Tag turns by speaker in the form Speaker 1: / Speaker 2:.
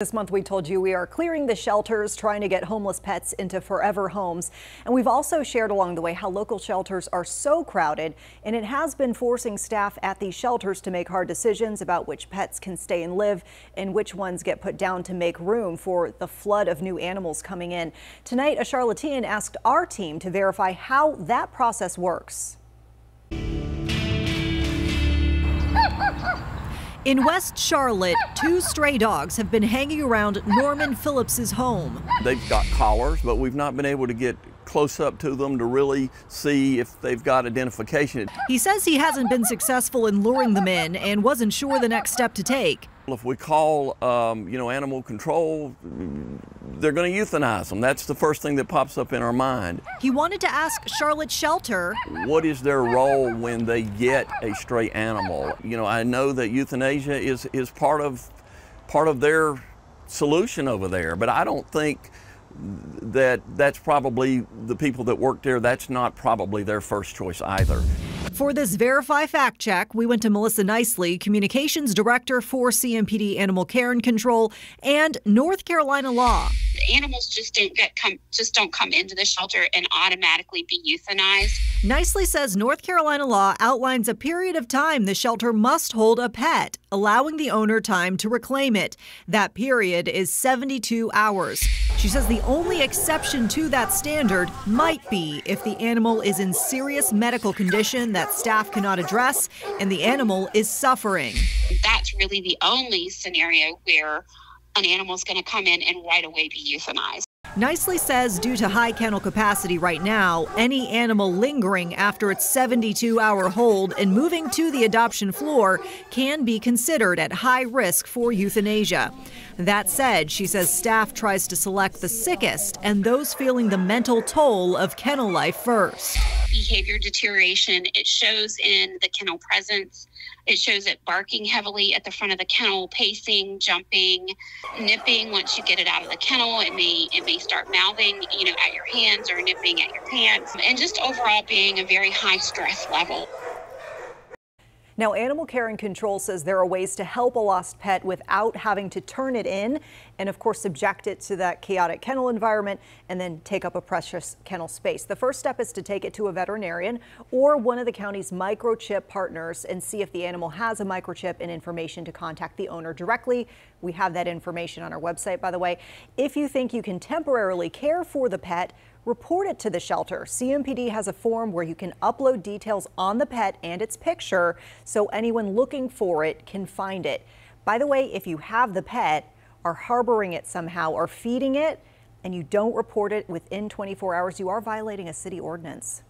Speaker 1: This month we told you we are clearing the shelters, trying to get homeless pets into forever homes. And we've also shared along the way how local shelters are so crowded and it has been forcing staff at these shelters to make hard decisions about which pets can stay and live and which ones get put down to make room for the flood of new animals coming in. Tonight, a Charlottean asked our team to verify how that process works. In West Charlotte, two stray dogs have been hanging around Norman Phillips's home.
Speaker 2: They've got collars, but we've not been able to get close up to them to really see if they've got identification.
Speaker 1: He says he hasn't been successful in luring them in and wasn't sure the next step to take.
Speaker 2: If we call, um, you know, animal control, they're going to euthanize them. That's the first thing that pops up in our mind.
Speaker 1: He wanted to ask Charlotte Shelter.
Speaker 2: What is their role when they get a stray animal? You know, I know that euthanasia is, is part of part of their solution over there, but I don't think that that's probably the people that work there, that's not probably their first choice either.
Speaker 1: For this Verify fact check, we went to Melissa Nicely, Communications Director for CMPD Animal Care and Control and North Carolina Law.
Speaker 3: Animals just don't get come just don't come into the shelter and automatically be euthanized.
Speaker 1: Nicely says North Carolina law outlines a period of time the shelter must hold a pet, allowing the owner time to reclaim it. That period is 72 hours. She says the only exception to that standard might be if the animal is in serious medical condition that staff cannot address and the animal is suffering.
Speaker 3: That's really the only scenario where an animal is going to come in and right away be euthanized.
Speaker 1: Nicely says due to high kennel capacity right now, any animal lingering after its 72 hour hold and moving to the adoption floor can be considered at high risk for euthanasia. That said, she says staff tries to select the sickest and those feeling the mental toll of kennel life first
Speaker 3: behavior deterioration. It shows in the kennel presence. It shows it barking heavily at the front of the kennel, pacing, jumping, nipping. Once you get it out of the kennel, it may it may start mouthing, you know, at your hands or nipping at your pants, and just overall being a very high stress level.
Speaker 1: Now, Animal Care and Control says there are ways to help a lost pet without having to turn it in and, of course, subject it to that chaotic kennel environment and then take up a precious kennel space. The first step is to take it to a veterinarian or one of the county's microchip partners and see if the animal has a microchip and information to contact the owner directly. We have that information on our website, by the way. If you think you can temporarily care for the pet, report it to the shelter. CMPD has a form where you can upload details on the pet and its picture so anyone looking for it can find it. By the way, if you have the pet, are harboring it somehow or feeding it, and you don't report it within 24 hours, you are violating a city ordinance.